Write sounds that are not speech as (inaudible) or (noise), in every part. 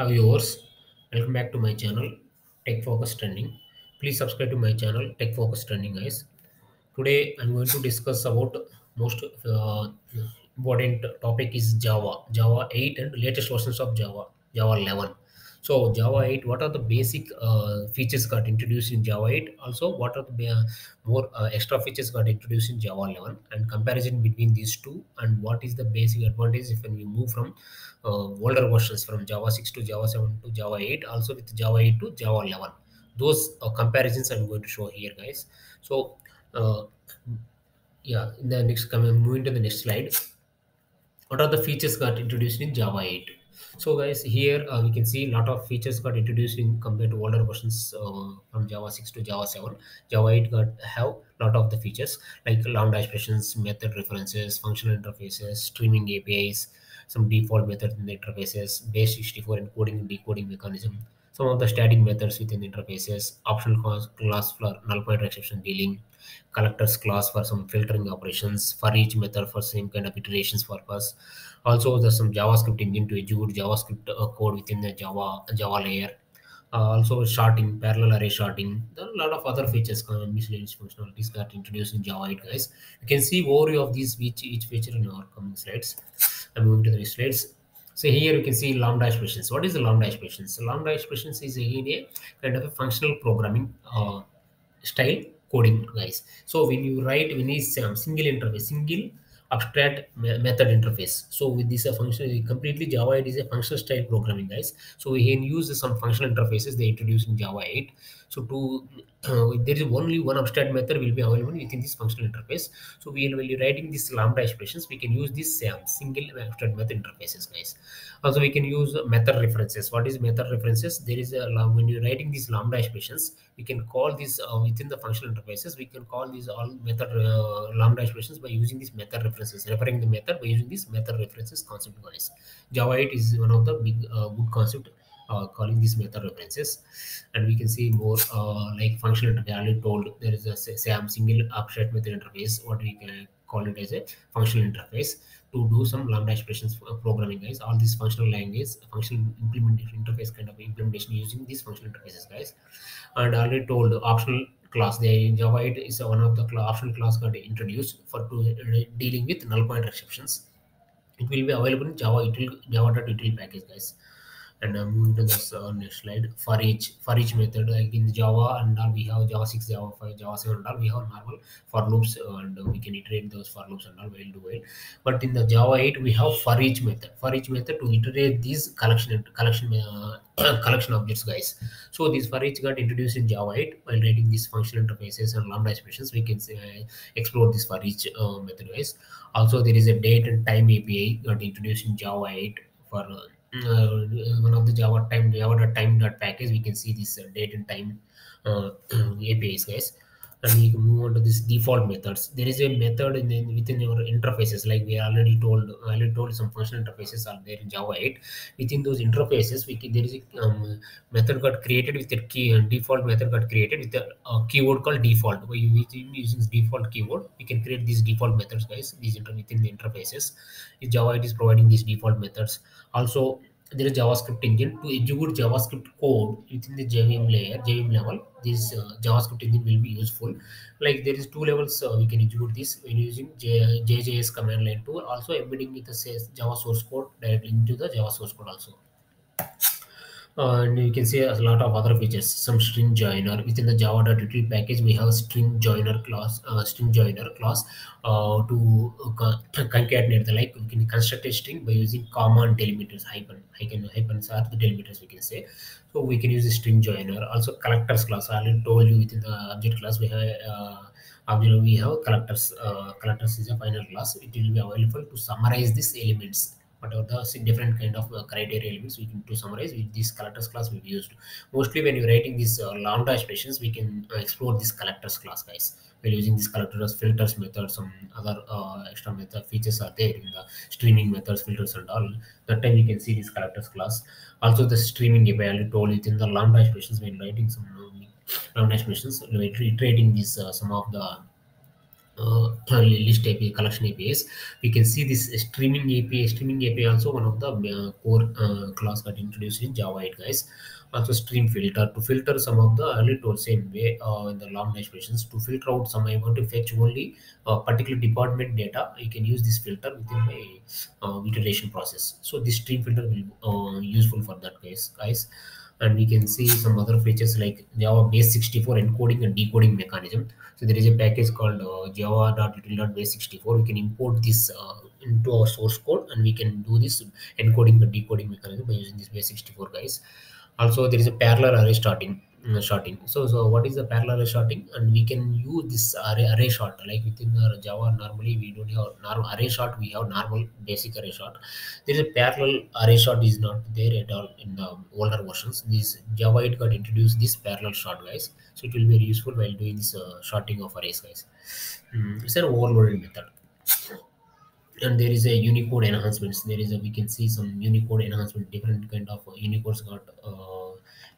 Hi viewers, welcome back to my channel Tech Focus Trending. Please subscribe to my channel Tech Focus Trending, guys. Today I'm going to discuss about most uh, important topic is Java, Java 8 and latest versions of Java, Java 11. So Java 8, what are the basic uh, features got introduced in Java 8? Also, what are the uh, more uh, extra features got introduced in Java 11 and comparison between these two and what is the basic advantage if when we move from uh, older versions from Java 6 to Java 7 to Java 8, also with Java 8 to Java 11. Those uh, comparisons I'm going to show here, guys. So, uh, yeah, in the next coming moving to the next slide. What are the features got introduced in Java 8? So, guys, here uh, we can see a lot of features got introduced in compared to older versions uh, from Java 6 to Java 7. Java 8 got have lot of the features like lambda expressions, method references, functional interfaces, streaming APIs, some default methods in the interfaces, base 64 encoding and decoding mechanism, some of the static methods within interfaces, optional class, class for null pointer exception dealing, collectors class for some filtering operations, for each method for same kind of iterations purpose. Also, there's some JavaScript engine to execute JavaScript uh, code within the Java Java layer. Uh, also, sorting, parallel array sorting. There are a lot of other features, miscellaneous functionalities that introduced in Java 8, guys. You can see overview of these each, each feature in our coming slides. I'm moving to the next slides. So here you can see lambda expressions. What is the lambda expressions? So lambda expressions is again a kind of a functional programming uh, style coding, guys. So when you write, we need some single interface, single abstract me- method interface. So with this uh, function, completely Java 8 is a functional style programming, guys. So we can use some functional interfaces they introduced in Java 8. So to uh, there is only one abstract method will be available within this functional interface. So we will be writing these lambda expressions. We can use this single abstract method interfaces, guys. Also, we can use method references. What is method references? There is a when you're writing these lambda expressions, we can call this uh, within the functional interfaces. We can call these all method uh, lambda expressions by using these method references, referring the method by using this method references concept, guys. Java 8 is one of the big uh, good concept calling these method references and we can see more uh, like. I already told there is a say single abstract method interface. What we can call it as a functional interface to do some lambda expressions for programming, guys. All these functional language, functional implementation interface kind of implementation using these functional interfaces, guys. And already told optional class. The Java 8 is one of the optional class got introduced for to, uh, dealing with null pointer exceptions. It will be available in Java util Java.util package, guys and uh, moving to this uh, next slide. For each for each method like in java and all we have java 6 java 5 java 7 and all we have normal for loops uh, and we can iterate those for loops and all while do it but in the java 8 we have for each method for each method to iterate these collection collection uh, (coughs) collection objects guys. So this for each got introduced in java 8 while writing these functional interfaces and lambda expressions we can uh, explore this for each method guys. Also there is a date and time api got introduced in java 8 for uh, one of the Java time Java time dot package, we can see this uh, date and time uh, (clears throat) APIs, guys. And we can move on to this default methods. There is a method in within your interfaces, like we already told. Already told some functional interfaces are there in Java 8. Within those interfaces, we can, there is a um, method got created with a key uh, default method got created with a, keyword called default. Using using default keyword, we can create these default methods, guys. These inter, within the interfaces, Java 8 is providing these default methods also there is javascript engine to execute javascript code within the jvm layer jvm level this uh, javascript engine will be useful. Like there is two levels uh, we can execute this. When using jjs command line tool also embedding with the java source code directly into the java source code also and you can see a lot of other features some string joiner. Within the java java.util package we have string joiner class uh, string joiner class uh, to uh, concatenate the like we can construct a string by using comma delimiters hyphen hyphen hyphens are the delimiters we can say. So we can use a string joiner. Also collectors class i already told you within the object class we have uh, we have collectors uh, collectors is a final class it will be available to summarize these elements whatever the different kind of uh, criteria elements we can to summarize with this collectors class we've used. Mostly when you're writing these uh, lambda expressions we can uh, explore this collectors class guys. We're using this collectors filters method some other uh, extra method features are there in the streaming methods filters and all. That time you can see this collectors class. Also the streaming i told within the lambda expressions when writing some lambda expressions iterating these uh, some of the uh, list API, collection APIs. We can see this streaming API. Streaming API also one of the uh, core uh, class got introduced in Java 8, guys. Also stream filter to filter some of the early told same way uh, in the long expressions to filter out some I want to fetch only a particular department data. You can use this filter within my uh, iteration process. So this stream filter will uh, useful for that case, guys and we can see some other features like Java base 64 encoding and decoding mechanism. So there is a package called uh, java.util.base64. We can import this uh, into our source code and we can do this encoding and decoding mechanism by using this base 64 guys. Also there is a parallel array starting sorting. So, so what is the parallel sorting? And we can use this array, array sort like within Java. Normally, we don't have normal array sort. We have normal basic array sort. There is a parallel array sort is not there at all in the older versions. This Java it got introduced this parallel sort, guys. So it will be useful while doing this uh, of arrays, guys. Mm, it's an overloaded method and there is a unicode enhancements there is a we can see some unicode enhancement different kind of uh, unicodes got uh,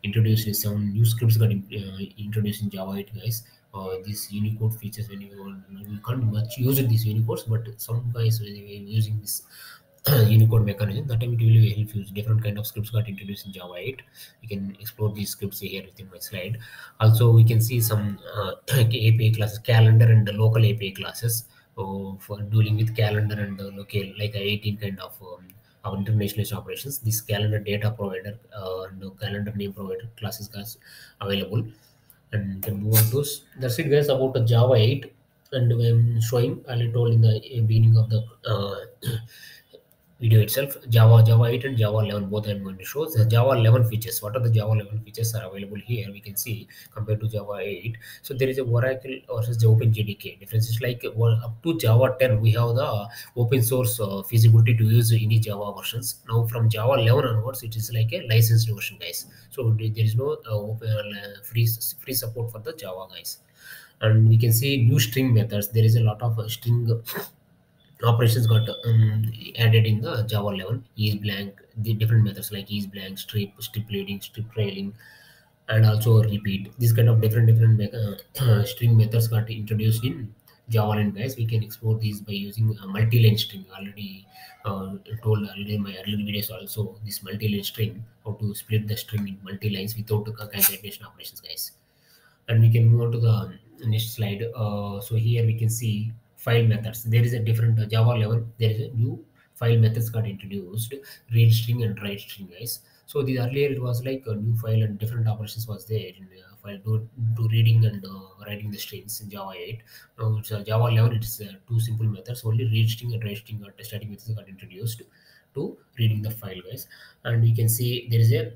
introduced some new scripts got uh, introduced in java 8 guys. Uh, these unicode features when you we can't much use these unicodes but some guys were using this (clears throat) unicode mechanism that time it will help you different kind of scripts got introduced in java 8 you can explore these scripts here within my slide. Also we can see some uh, (clears throat) api classes calendar and the local api classes. So for dealing with calendar and the local like uh, 18 kind of um, our international operations. This calendar data provider uh, the calendar name provider classes guys available. And can move on to that's it guys about the java 8 and i'm showing i told in the beginning of the uh, video itself java java 8 and java 11 both i'm going to show. The java 11 features what are the java 11 features are available here we can see compared to java 8 so there is a oracle versus the openjdk. Difference is like well, up to java 10 we have the open source uh, feasibility to use any java versions. Now from java 11 onwards it is like a licensed version guys. So there is no uh, open, uh, free free support for the java guys. And we can see new string methods. There is a lot of uh, string operations got um, added in the Java 11 is blank the different methods like is blank strip strip leading strip trailing and also repeat. This kind of different different uh, (clears throat) string methods got introduced in Java and guys. We can explore these by using a multi-line string. Already uh, told earlier in my earlier videos also this multi-line string how to split the string in multi-lines without concatenation operations guys. And we can move on to the next slide. Uh, so here we can see file methods. There is a different uh, java 11 there is a new file methods got introduced read string and write string guys. So the earlier it was like a new file and different operations was there in uh, file to, to reading and uh, writing the strings in java 8 now it's uh, java 11 it's uh, two simple methods. Only read string and write string got static methods got introduced to reading the file guys. And we can see there is a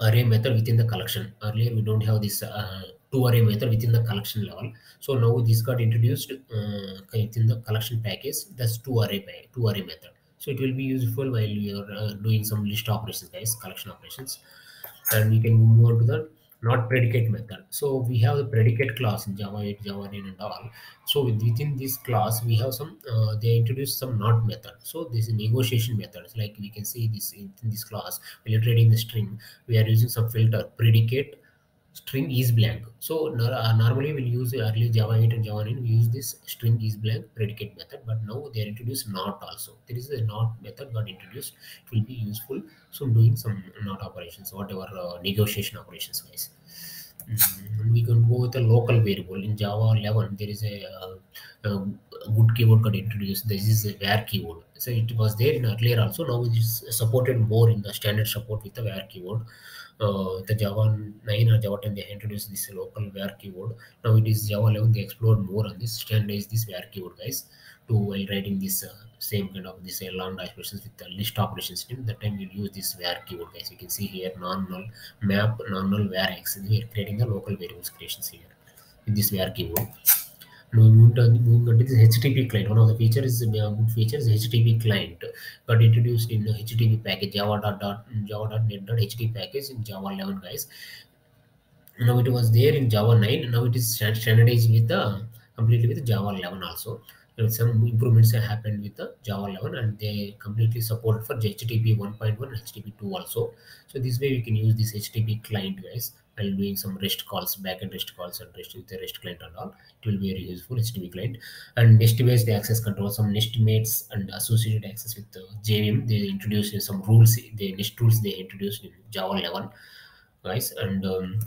array method within the collection. Earlier, we don't have this uh, toArray method within the collection level. So now this got introduced uh, within the collection package. That's toArray two array method. So it will be useful while you are uh, doing some list operations, guys, collection operations and we can move on to the not predicate method. So we have the predicate class in Java 8, Java 9 and all. So within this class, we have some, uh, they introduced some not method. So this is negotiation methods. Like we can see this in, in this class, when you're trading the string, we are using some filter predicate string is blank. So uh, normally we'll use the early Java 8 and Java 9, we use this string is blank predicate method, but now they are introduced not also. There is a not method got introduced. It will be useful. So doing some not operations, whatever uh, negotiation operations wise. Mm, we can go with a local variable in Java 11. There is a, uh, a good keyword got introduced. This is a var keyword. So it was there in earlier also. Now it is supported more in the standard support with the var keyword uh, the Java 9 or Java 10 they introduced this local var keyword. Now it is Java 11 they explored more on this standardize this var keyword guys to while writing this uh, same kind of this uh, lambda expressions with the list operations team. That time we use this var keyword guys. You can see here non-null map non-null var x. We are creating the local variables creations here with this var keyword. Now this HTTP client. One of the features is uh, good features HTTP client got introduced in the HTTP package Java dot, dot dot HTTP package in Java 11 guys. Now it was there in Java 9. Now it is standardized with the completely with Java 11 also. There some improvements have happened with the Java 11 and they completely support for HTTP 1.1 and HTTP 2 also. So this way we can use this HTTP client guys while doing some REST calls, backend REST calls, and REST with the REST client and all. It will be very useful HTTP client. And Nest-based the access control, some Nestmates and associated access with the JVM. They introduced some rules, the Nest rules they introduced in Java 11, guys. And um,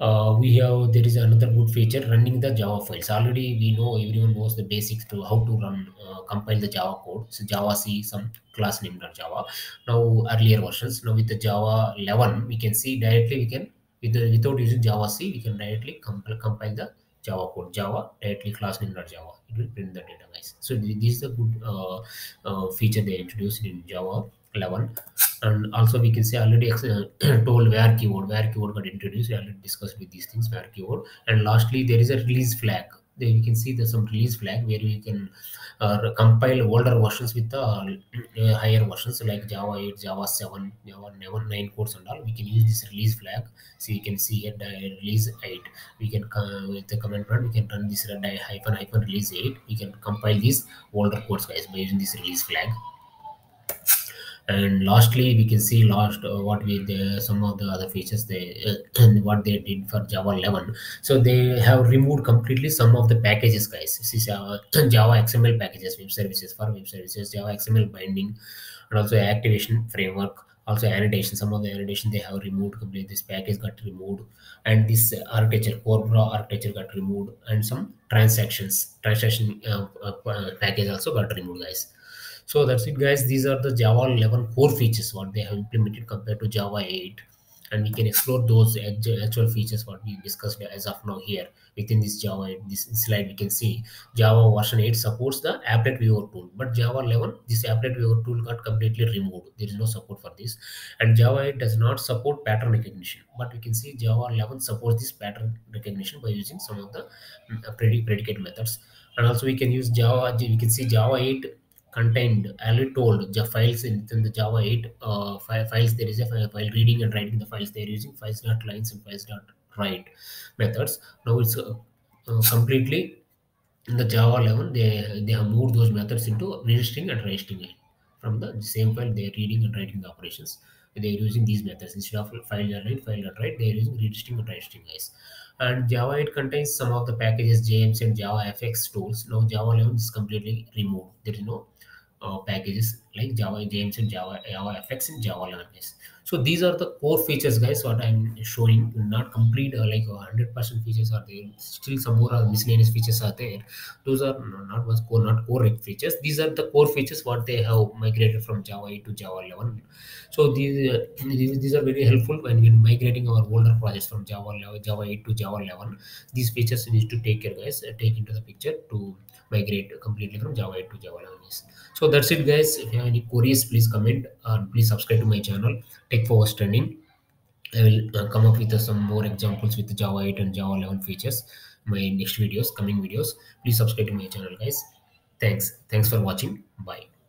uh, we have there is another good feature running the Java files. Already we know everyone knows the basics to how to run uh, compile the Java code. So javac, some class named Java. Now earlier versions. Now with the Java 11, we can see directly we can without using javac, we can directly compile the Java code. Java directly class named Java. It will print the data, guys. So this is a good uh, uh, feature they introduced in Java 11 and also we can say already uh, (clears throat) told var keyword var keyword got introduced we already discussed with these things var keyword and lastly there is a release flag there we can see there's some release flag where we can uh, compile older versions with the uh, higher versions like java 8 java 7 java 9, 9 codes and all. We can use this release flag. So you can see here release 8 we can uh, with the command prompt we can run this hyphen hyphen release 8 we can compile these older codes guys by using this release flag and lastly we can see last uh, what we the some of the other features they uh, (coughs) what they did for java 11 so they have removed completely some of the packages guys. This is uh, (coughs) java xml packages web services for web services java xml binding and also activation framework also annotation some of the annotation they have removed completely. This package got removed and this architecture core architecture got removed and some transactions transaction uh, uh, package also got removed guys so that's it guys. These are the java 11 core features what they have implemented compared to java 8 and we can explore those actual features what we discussed as of now here within this java this slide we can see. Java version 8 supports the applet viewer tool but java 11 this applet viewer tool got completely removed. There is no support for this. And java 8 does not support pattern recognition but we can see java 11 supports this pattern recognition by using some of the mm, predicate methods. And also we can use java we can see java 8 contained already told the files in, in the java 8 uh, files there is a file reading and writing the files they're using files dot lines and files dot write methods. Now it's uh, uh, completely in the java 11 they they have moved those methods into registering and registering it from the same file they're reading and writing the operations. They're using these methods. Instead of file dot write file dot write they're using registering and registering guys and java it contains some of the packages jms and java fx tools now java 11 is completely removed there is no uh, packages like Java James and Java Java FX and Java language. So these are the core features, guys. What I'm showing, not complete uh, like hundred percent features are there. Still some more uh, miscellaneous features are there. Those are not was core, not core features. These are the core features what they have migrated from Java 8 to Java 11. So these uh, these, are very helpful when we're migrating our older projects from Java 11, Java 8 to Java 11. These features need to take care, guys. Uh, take into the picture to migrate completely from Java 8 to Java 11. So that's it, guys. If you have any queries, please comment and please subscribe to my channel, Tech Focus Trending. I will uh, come up with uh, some more examples with Java 8 and Java 11 features. My next videos, coming videos. Please subscribe to my channel, guys. Thanks. Thanks for watching. Bye.